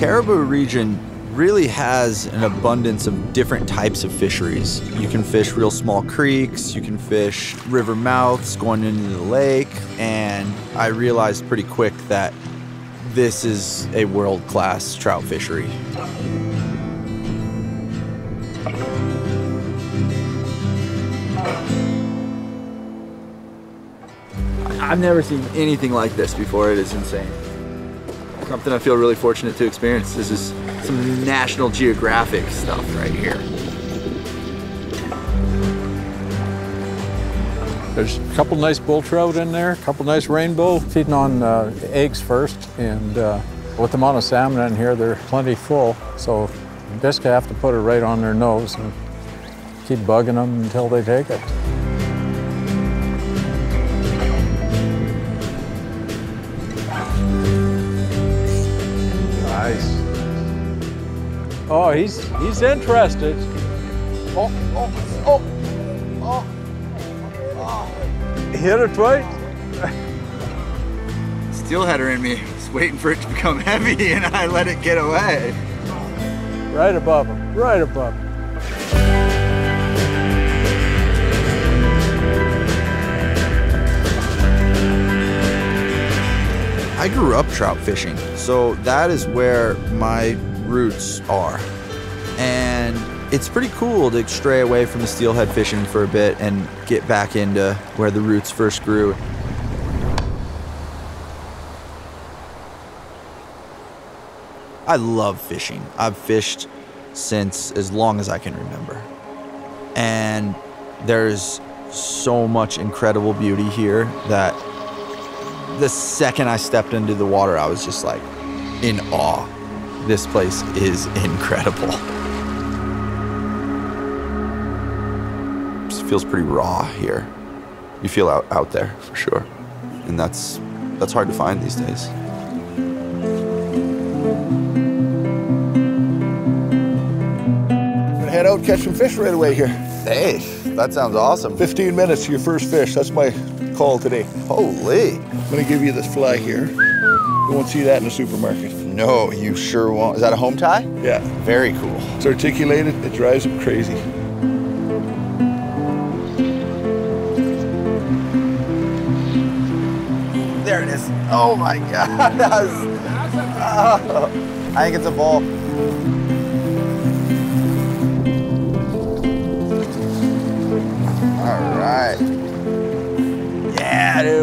Cariboo region really has an abundance of different types of fisheries. You can fish real small creeks, you can fish river mouths going into the lake, and I realized pretty quick that this is a world class trout fishery. I've never seen anything like this before. It is insane. Something I feel really fortunate to experience. This is some National Geographic stuff right here. There's a couple nice bull trout in there, a couple nice rainbow, feeding on uh, eggs first. And uh, with the amount of salmon in here, they're plenty full. So basically have to put it right on their nose and keep bugging them until they take it. Nice. Oh, he's he's interested. Oh, oh, oh, oh. Hit it twice. Steelheader in me was waiting for it to become heavy and I let it get away. Right above him, right above him. I grew up trout fishing, so that is where my roots are. And it's pretty cool to stray away from the steelhead fishing for a bit and get back into where the roots first grew. I love fishing. I've fished since as long as I can remember. And there's so much incredible beauty here that the second I stepped into the water, I was just like in awe. This place is incredible. Just feels pretty raw here. You feel out, out there for sure. And that's that's hard to find these days. Gonna head out, catch some fish right away here. Hey, that sounds awesome. 15 minutes to your first fish. That's my call today. Holy. I'm gonna give you this fly here. You won't see that in the supermarket. No, you sure won't. Is that a home tie? Yeah, Very cool. it's articulated. It drives them crazy. There it is. Oh my god. Was- Oh, I think it's a ball.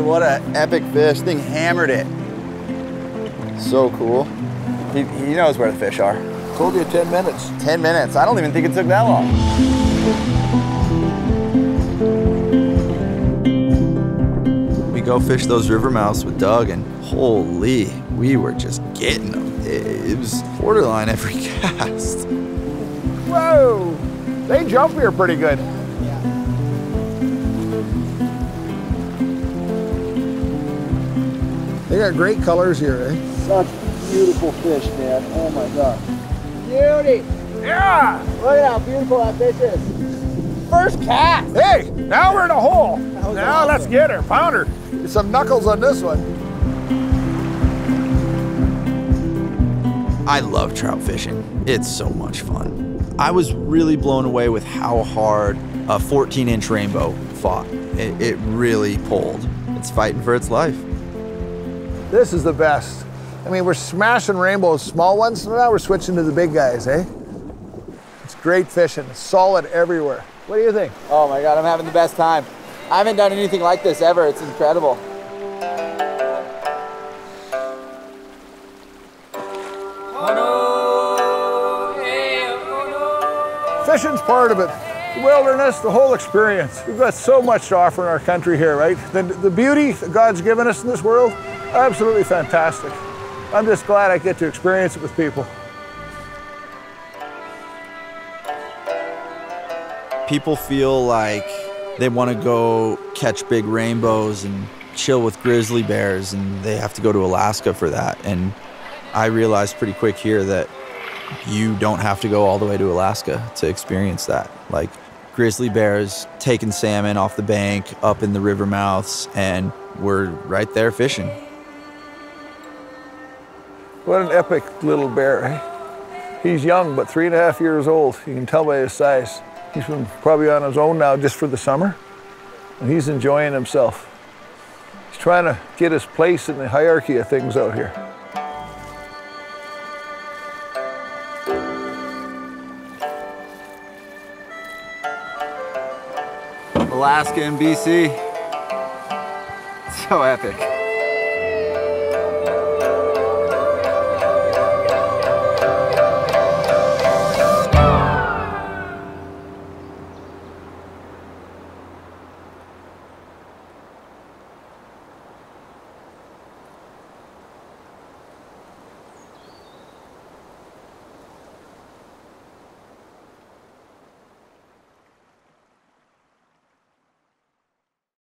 What an epic fish. Thing hammered it. So cool. He, he knows where the fish are. Told you 10 minutes. 10 minutes. I don't even think it took that long. We go fish those river mouths with Doug, and holy, we were just getting them. It, it was borderline every cast. Whoa! They jump here pretty good. They got great colors here, eh? Such beautiful fish, man. Oh my god. Beauty! Yeah! Look at how beautiful that fish is. First cast! Hey, now we're in a hole. was Now let's get her. Pound her. Get some knuckles on this one. I love trout fishing. It's so much fun. I was really blown away with how hard a 14 inch rainbow fought. It, it really pulled. It's fighting for its life. This is the best. I mean, we're smashing rainbows, small ones, and now we're switching to the big guys, eh? It's great fishing. It's solid everywhere. What do you think? Oh my god, I'm having the best time. I haven't done anything like this ever. It's incredible. Fishing's part of it. The wilderness, the whole experience. We've got so much to offer in our country here, right? The, the beauty that God's given us in this world, absolutely fantastic. I'm just glad I get to experience it with people. People feel like they want to go catch big rainbows and chill with grizzly bears, and they have to go to Alaska for that. And I realized pretty quick here that you don't have to go all the way to Alaska to experience that. Like grizzly bears taking salmon off the bank up in the river mouths, and we're right there fishing. What an epic little bear? He's young, but three and a half years old. You can tell by his size. He's been probably on his own now just for the summer, and he's enjoying himself. He's trying to get his place in the hierarchy of things out here. Alaska and BC. So epic.